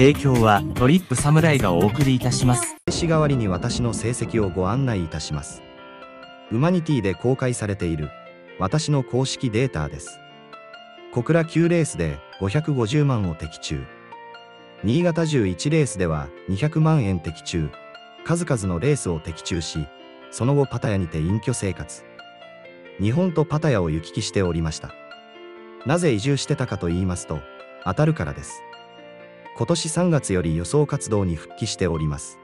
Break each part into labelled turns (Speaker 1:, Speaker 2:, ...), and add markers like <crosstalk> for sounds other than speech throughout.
Speaker 1: 提供はトリップ侍がお送りいたします。
Speaker 2: 名刺代わりに私の成績をご案内いたします。ウマニティで公開されている私の公式データです。小倉9レースで550万を的中。新潟11レースでは200万円的中。数々のレースを的中し、その後パタヤにて隠居生活。日本とパタヤを行き来しておりました。なぜ移住してたかと言いますと、当たるからです。今年3月より予想活動に復帰しております。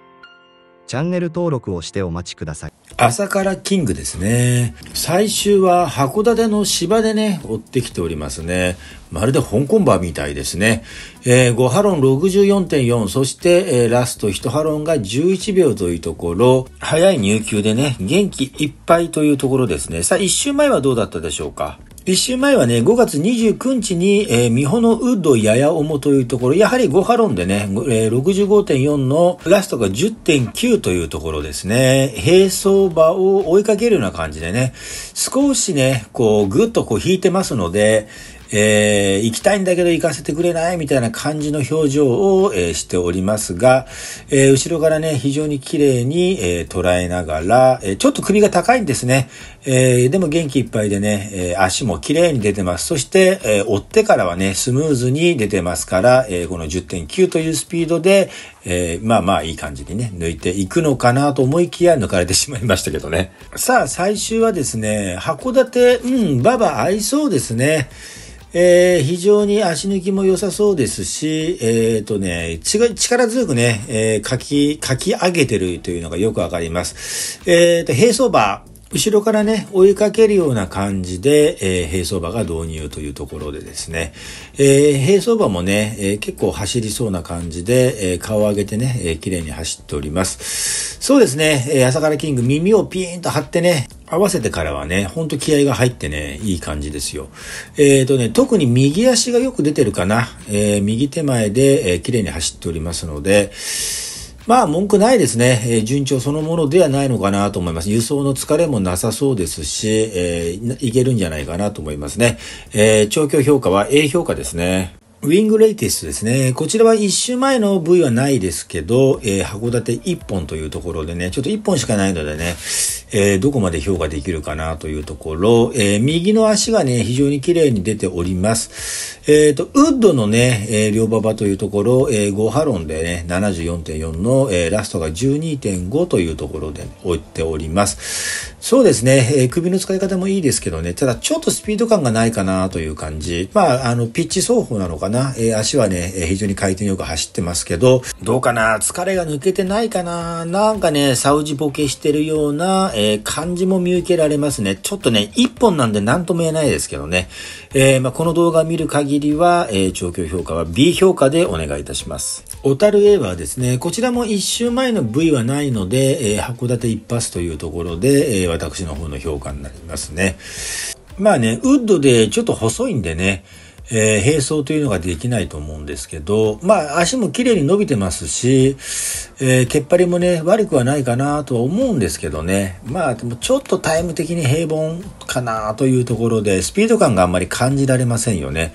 Speaker 2: チャンネル登録をしてお待ちください。
Speaker 3: 朝からキングですね。最終は函館の芝でね、追ってきておりますね。まるで香港馬みたいですね。えー、5ハロン64.4、そして、えー、ラスト1ハロンが11秒というところ、早い入球でね、元気いっぱいというところですね。さあ、1周前はどうだったでしょうか？一週前はね、5月29日に、えー、美穂のウッドやや重というところ、やはり5波論でね、えー、65.4のラストが10.9というところですね。並走場を追いかけるような感じでね、少しね、こう、ぐっとこう引いてますので、えー、行きたいんだけど行かせてくれないみたいな感じの表情を、えー、しておりますが、えー、後ろからね、非常に綺麗に、え、捉えながら、え、ちょっと首が高いんですね。え、でも元気いっぱいでね、え、足も綺麗に出てます。そして、え、追ってからはね、スムーズに出てますから、え、この10.9というスピードで、え、まあまあいい感じにね、抜いていくのかなと思いきや抜かれてしまいましたけどね。さあ、最終はですね、函館、うん、馬場合いそうですね。えー、非常に足抜きも良さそうですし、えっ、ー、とね、力強くね、えー、書き、書き上げてるというのがよくわかります。えっ、と、並走馬、後ろからね、追いかけるような感じで、えー、並走馬が導入というところでですね、えー、並走馬もね、えー、結構走りそうな感じで、えー、顔を上げてね、えー、綺麗に走っております。そうですね、えー、朝からキング耳をピーンと張ってね、合わせてからはね、ほんと気合が入ってね、いい感じですよ。えっ、ー、とね、特に右足がよく出てるかな。えー、右手前で、えー、綺麗に走っておりますので、まあ文句ないですね、えー、順調そのものではないのかなと思います。輸送の疲れもなさそうですし、えー、いけるんじゃないかなと思いますね。えー、調教評価は A 評価ですね。ウィングレイティスですね。こちらは一周前の V はないですけど、えー、函館1本というところでね、ちょっと1本しかないのでね、えー、どこまで評価できるかなというところ、えー、右の足がね、非常に綺麗に出ております。えっ、と、ウッドのね、え、両馬場というところ、えー、5ハロンでね、74.4の、え、ラストが12.5というところで置いております。そうですね、え、首の使い方もいいですけどね、ただちょっとスピード感がないかなという感じ。まあ、あの、ピッチ走法なのかな。えー、足はね、えー、非常に回転よく走ってますけど、どうかな？疲れが抜けてないかな？なんかね、サウジボケしてるような、えー、感じも見受けられますね。ちょっとね、一本なんで何とも言えないですけどね。えー、まあ、この動画を見る限りは、えー、調教評価は B 評価でお願いいたします。小樽 A はですね、こちらも一周前の V はないので、えー、函館一発というところで、えー、私の方の評価になりますね。まあね、ウッドでちょっと細いんでね、えー、並走というのができないと思うんですけど、まあ足も綺麗に伸びてますし、えー、ケッパリもね、悪くはないかなとは思うんですけどね。まあでもちょっとタイム的に平凡かなというところで、スピード感があんまり感じられませんよね。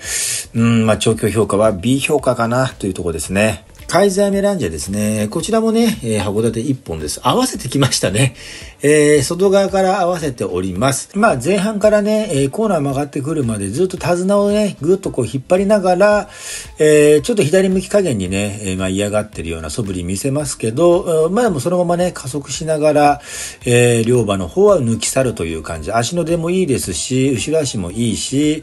Speaker 3: うん、まあ調教評価は B 評価かなというところですね。カイザーメランジェですね。こちらもね、えー、函館1本です。合わせてきましたね。えー、外側から合わせております。まあ前半からね、えー、コーナー曲がってくるまでずっと手綱をね、ぐっとこう引っ張りながら、えー、ちょっと左向き加減にね、えー、まあ嫌がってるような素振り見せますけど、まあでもそのままね、加速しながら、え、両馬の方は抜き去るという感じ。足の出もいいですし、後ろ足もいいし、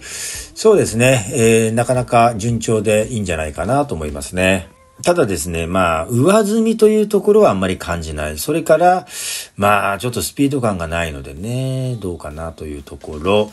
Speaker 3: そうですね、え、なかなか順調でいいんじゃないかなと思いますね。ただですね、まあ、上積みというところはあんまり感じない。それから、まあ、ちょっとスピード感がないのでね、どうかなというところ。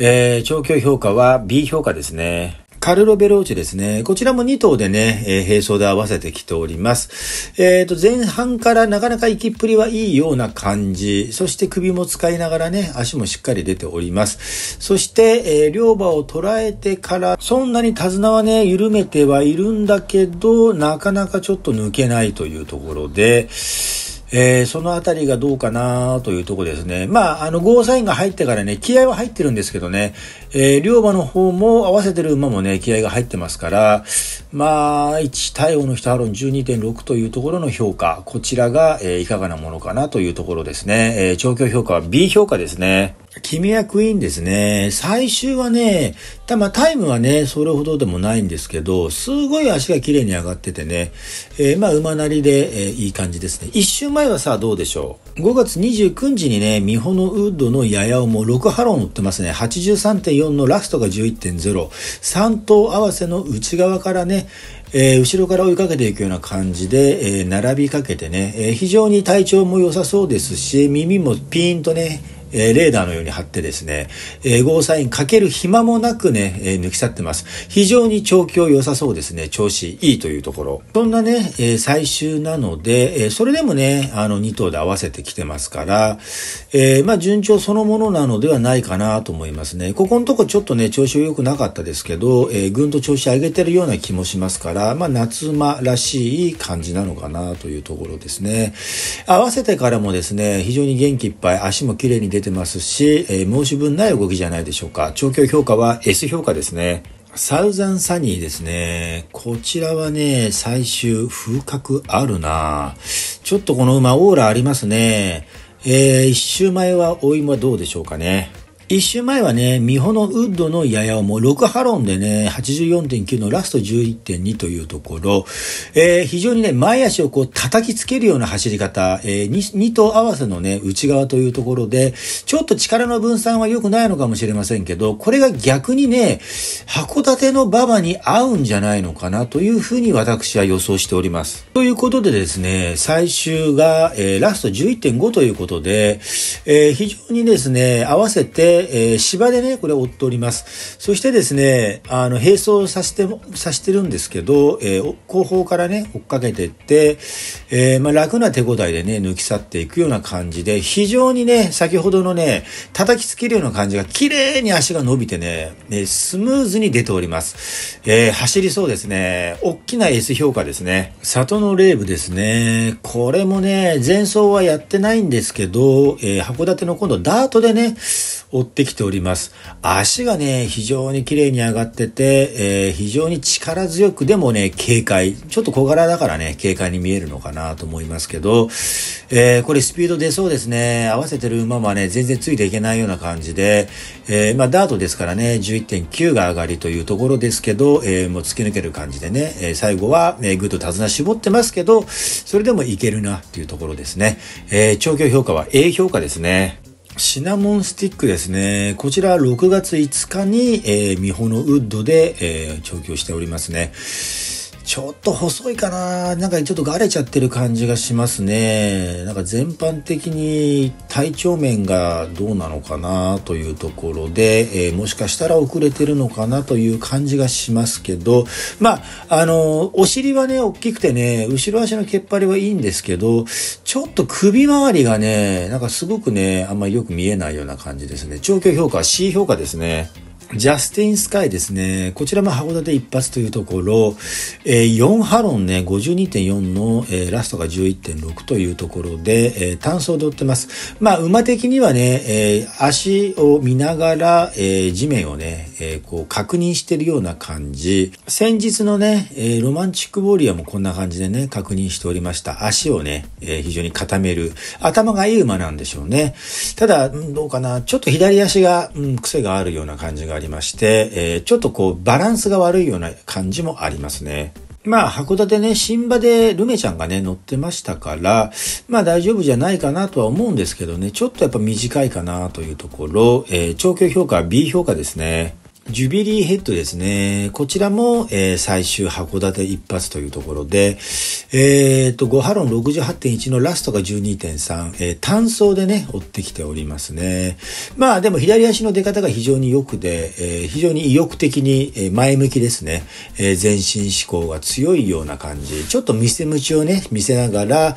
Speaker 3: えー、調教評価は B 評価ですね。カルロ・ベローチェですね。こちらも2頭でね、えー、並走で合わせてきております。えっ、ー、と、前半からなかなか行きっぷりはいいような感じ。そして首も使いながらね、足もしっかり出ております。そして、えー、両馬を捉えてから、そんなに手綱はね、緩めてはいるんだけど、なかなかちょっと抜けないというところで、えー、そのあたりがどうかなというとこですね。まあ、あの、ゴーサインが入ってからね、気合は入ってるんですけどね、えー、両馬の方も合わせてる馬もね、気合が入ってますから、まあ、1対応の人ハロン12.6というところの評価、こちらが、えー、いかがなものかなというところですね。えー、調教評価は B 評価ですね。君はクイーンですね。最終はね、たまタイムはね、それほどでもないんですけど、すごい足が綺麗に上がっててね、えー、まあ馬なりで、えー、いい感じですね。一周前はさあどうでしょう？5月29日にね、ミホノウッドのヤヤオも6ハロン乗ってますね。83.4のラストが11.0。3頭合わせの内側からね、えー、後ろから追いかけていくような感じで、えー、並びかけてね、えー、非常に体調も良さそうですし、耳もピーンとね、えー、レーダーのように貼ってですね、えー、ゴーサインかける暇もなくね、えー、抜き去ってます。非常に調教良さそうですね。調子いいというところ。そんなね、えー、最終なので、えー、それでもね、あの2頭で合わせてきてますから、えー、まあ順調そのものなのではないかなと思いますね。ここのとこちょっとね、調子良くなかったですけど、えー、ぐんと調子上げてるような気もしますから、まあ夏馬らしい感じなのかなというところですね。合わせてからもですね、非常に元気いっぱい、足も綺麗に出出てますし、えー、申し分ない動きじゃないでしょうか。長距離評価は S 評価ですね。サウザンサニーですね。こちらはね、最終風格あるなちょっとこの馬オーラありますね。えー、一周前はお芋はどうでしょうかね。一週前はね、ミホノウッドのややも6ハロンでね、84.9のラスト11.2というところ、えー、非常にね、前足をこう叩きつけるような走り方、えー、2, 2頭合わせのね、内側というところで、ちょっと力の分散は良くないのかもしれませんけど、これが逆にね、函館の馬場に合うんじゃないのかなというふうに私は予想しております。ということでですね、最終が、えー、ラスト11.5ということで、えー、非常にですね、合わせて、えー、芝でね、これ追っております。そしてですね、あの、並走させても、さしてるんですけど、えー、後方からね、追っかけてって、えー、まあ、楽な手応えでね、抜き去っていくような感じで、非常にね、先ほどのね、叩きつけるような感じが、綺麗に足が伸びてね、ねスムーズに出ております。えー、走りそうですね。大きな S 評価ですね。里のレーブですね。これもね、前走はやってないんですけど、えー、函館の今度ダートでね、追ってきております。足がね、非常に綺麗に上がってて、えー、非常に力強くでもね、軽快。ちょっと小柄だからね、軽快に見えるのかなと思いますけど、えー、これスピード出そうですね。合わせてる馬はね、全然ついていけないような感じで、えー、まあダートですからね、11.9が上がりというところですけど、えー、もう突き抜ける感じでね、え、最後は、えー、ぐっと手綱絞ってますけど、それでもいけるなっていうところですね。えー、長距離評価は A 評価ですね。シナモンスティックですね。こちら6月5日に、えー、ミホのウッドで、えー、調教しておりますね。ちょっと細いかななんかちょっとガレちゃってる感じがしますね。なんか全般的に体調面がどうなのかなというところで、えー、もしかしたら遅れてるのかなという感じがしますけど、まあ、あの、お尻はね、大きくてね、後ろ足の毛っ張りはいいんですけど、ちょっと首周りがね、なんかすごくね、あんまりよく見えないような感じですね。長距評価は C 評価ですね。ジャスティンスカイですね。こちらも函館一発というところ、えー、4ハロンね、52.4の、えー、ラストが11.6というところで、えー、単走で追ってます。まあ、馬的にはね、えー、足を見ながら、えー、地面をね、えー、こう確認してるような感じ。先日のね、えー、ロマンチックウォリアもこんな感じでね、確認しておりました。足をね、えー、非常に固める。頭がいい馬なんでしょうね。ただ、どうかな、ちょっと左足が、うん、癖があるような感じがありまして、えー、ちょっとこうバランスが悪いような感じもありますね。まあ、函館ね、新馬でルメちゃんがね、乗ってましたから、まあ大丈夫じゃないかなとは思うんですけどね、ちょっとやっぱ短いかなというところ、えー、長距離評価は B 評価ですね。ジュビリーヘッドですね。こちらも、えー、最終函館一発というところで、えっ、と、5ハロン68.1のラストが12.3、えー、単走でね、追ってきておりますね。まあでも左足の出方が非常に良くて、えー、非常に意欲的に前向きですね。えー、前進志向が強いような感じ。ちょっと見せ鞭をね、見せながら、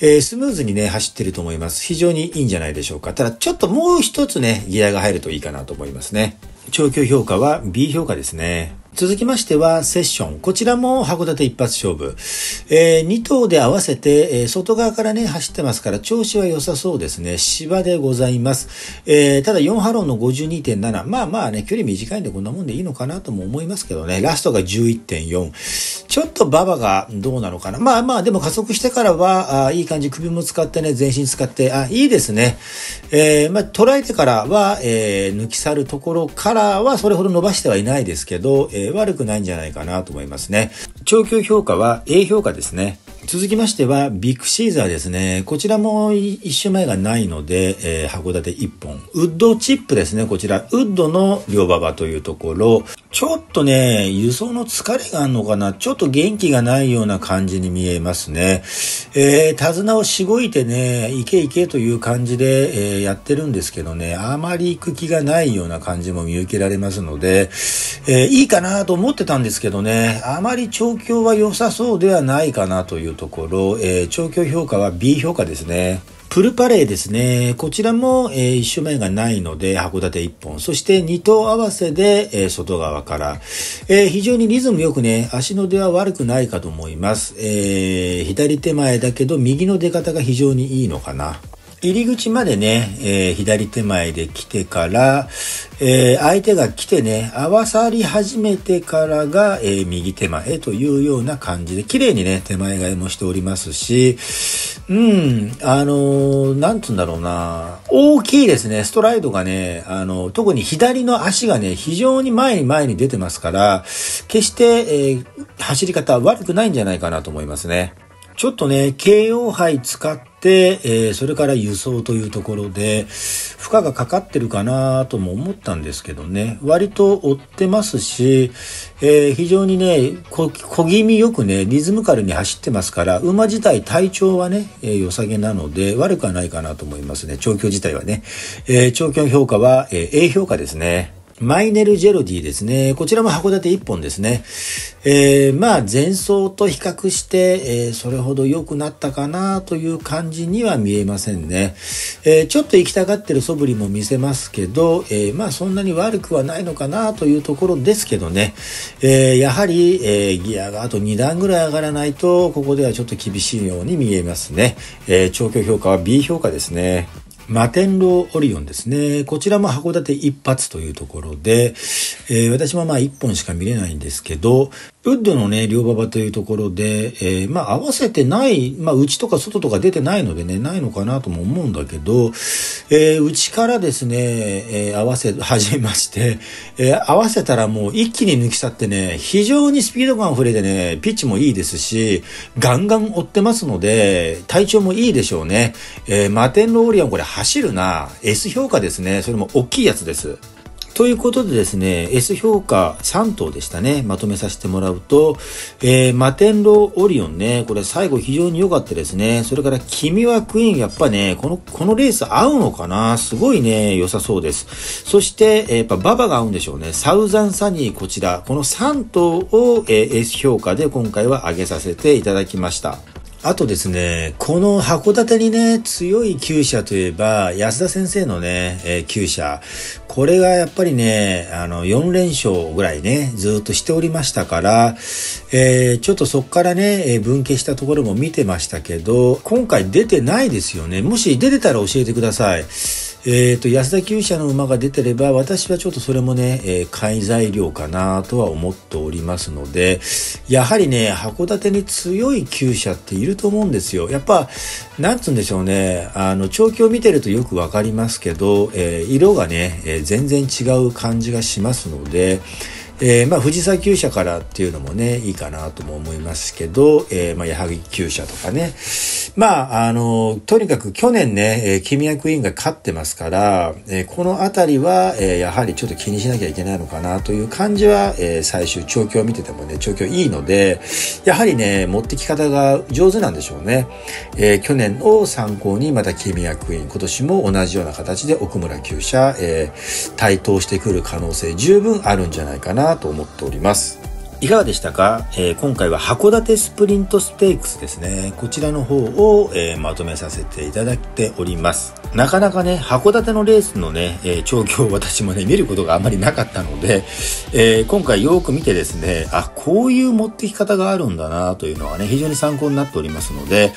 Speaker 3: えー、スムーズにね、走ってると思います。非常にいいんじゃないでしょうか。ただちょっともう一つね、ギアが入るといいかなと思いますね。長距評価は B 評価ですね。続きましては、セッション。こちらも函館一発勝負。えー、2頭で合わせて、えー、外側からね、走ってますから、調子は良さそうですね。芝でございます。えー、ただ4ハロンの52.7。まあまあね、距離短いんでこんなもんでいいのかなとも思いますけどね。ラストが11.4。ちょっと馬場がどうなのかな。まあまあ、でも加速してからは、あいい感じ、首も使ってね、全身使って、あ、いいですね。えー、まあ、捉えてからは、えー、抜き去るところからは、それほど伸ばしてはいないですけど、え、悪くないんじゃないかなと思いますね。長距評価は A 評価ですね。続きましては、ビッグシーザーですね。こちらも一周前がないので、えー、函館1本。ウッドチップですね、こちら。ウッドの両馬場というところ。ちょっとね、輸送の疲れがあるのかなちょっと元気がないような感じに見えますね。えー、手綱をしごいてね、いけいけという感じで、えー、やってるんですけどね、あまり行く気がないような感じも見受けられますので、えー、いいかなと思ってたんですけどね、あまり調教は良さそうではないかなというところ、えー、調教評価は B 評価ですね。プルパレーですね。こちらも、えー、1種目がないので、函館1本。そして2頭合わせで、えー、外側から。えー、非常にリズムよくね、足の出は悪くないかと思います。えー、左手前だけど、右の出方が非常にいいのかな。入り口までね、えー、左手前で来てから、えー、相手が来てね、合わさり始めてからが、えー、右手前というような感じで、綺麗にね、手前替えもしておりますし、うん、あのー、なんつうんだろうな、大きいですね、ストライドがね、あの、特に左の足がね、非常に前に前に出てますから、決して、え、走り方悪くないんじゃないかなと思いますね。ちょっとね、KO 杯使って、えー、それから輸送というところで、負荷がかかってるかなとも思ったんですけどね、割と追ってますし、えー、非常にね、小気味よくね、リズムカルに走ってますから、馬自体体調はね、えー、良さげなので、悪くはないかなと思いますね。調教自体はね。えー、調教評価は、え、A 評価ですね。マイネル・ジェロディですね。こちらも函館1本ですね。えー、まあ前走と比較して、えー、それほど良くなったかなという感じには見えませんね。えー、ちょっと行きたがってる素振りも見せますけど、えまあそんなに悪くはないのかなというところですけどね。えやはり、えギアがあと2段ぐらい上がらないと、ここではちょっと厳しいように見えますね。え長距評価は B 評価ですね。摩天楼オリオンですね。こちらも函館一発というところで、えー、私もまあ一本しか見れないんですけど、ウッドのね、両馬場というところで、えー、まあ合わせてない、まあ内とか外とか出てないのでね、ないのかなとも思うんだけど、えー、内からですね、えー、合わせ始めまして、えー、合わせたらもう一気に抜き去ってね、非常にスピード感溢れてね、ピッチもいいですし、ガンガン追ってますので、体調もいいでしょうね。えー、マテンローリアンこれ走るな、S 評価ですね。それも大きいやつです。ということでですね、S 評価3頭でしたね。まとめさせてもらうと、えー、マテンロオリオンね、これ最後非常に良かったですね。それから、君はクイーン、やっぱね、この、このレース合うのかな？すごいね、良さそうです。そして、えー、やっぱババが合うんでしょうね。サウザンサニー、こちら、この3頭を、えー、S 評価で今回は上げさせていただきました。あとですね、この函館にね、強い厩舎といえば、安田先生のね、えー、厩舎。これがやっぱりね、あの、4連勝ぐらいね、ずっとしておりましたから、えー、ちょっとそっからねえ、分岐したところも見てましたけど、今回出てないですよね。もし出てたら教えてください。えっ、ー、と、安田厩舎の馬が出てれば、私はちょっとそれもね、えー、買い材料かなとは思っておりますので、やはりね、函館に強い厩舎っていると思うんですよ。やっぱ、なんつうんでしょうね、あの、調教見てるとよくわかりますけど、えー、色がね、え全然違う感じがしますので、えー、まあ、藤沢厩舎からっていうのもね、いいかなとも思いますけど、えー、まあ、矢作厩舎とかね。まあ、あの、とにかく去年ね、えー、君役員が勝ってますから、えー、このあたりは、えー、やはりちょっと気にしなきゃいけないのかなという感じは、えー、最終調教を見ててもね、調教いいので、やはりね、持ってき方が上手なんでしょうね。えー、去年を参考にまた君役員、今年も同じような形で奥村厩舎、えー、対等してくる可能性十分あるんじゃないかなと思っております。いかがでしたか、えー、今回は函館スプリントステークスですね。こちらの方を、えー、まとめさせていただいております。なかなかね、函館のレースのね、えー、調教を <laughs> 私もね、見ることがあんまりなかったので、え、今回よく見てですね、あ、こういう持ってき方があるんだなというのはね、非常に参考になっておりますので、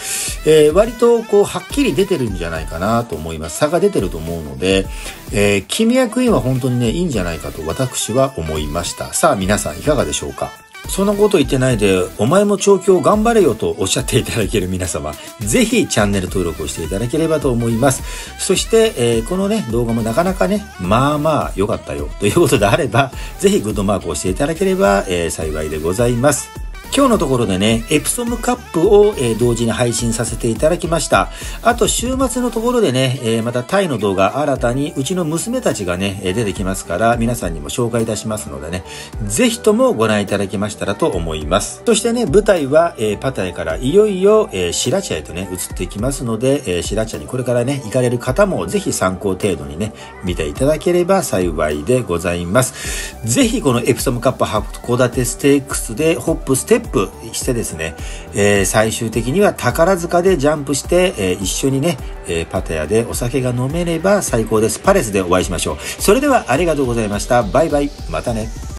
Speaker 3: え、割とこう、はっきり出てるんじゃないかなと思います。差が出てると思うので、えー、君役員は本当にね、いいんじゃないかと私は思いました。さあ皆さんいかがでしょうか？そんなこと言ってないで、お前も調教頑張れよとおっしゃっていただける皆様、ぜひチャンネル登録をしていただければと思います。そして、えー、このね、動画もなかなかね、まあまあ良かったよということであれば、ぜひグッドマークをしていただければ、えー、幸いでございます。今日のところでね、エプソムカップを、えー、同時に配信させていただきました。あと週末のところでね、えー、またタイの動画新たにうちの娘たちがね、出てきますから皆さんにも紹介いたしますのでね、ぜひともご覧いただけましたらと思います。そしてね、舞台は、えー、パタヤからいよいよ、えー、白茶へとね、移っていきますので、えー、白茶にこれからね、行かれる方もぜひ参考程度にね、見ていただければ幸いでございます。ぜひこのエプソムカップ函館ステークスでホップステップしてですね、えー、最終的には宝塚でジャンプして、えー、一緒にね、えー、パタヤでお酒が飲めれば最高です。パレスでお会いしましょう。それではありがとうございました。バイバイ。またね。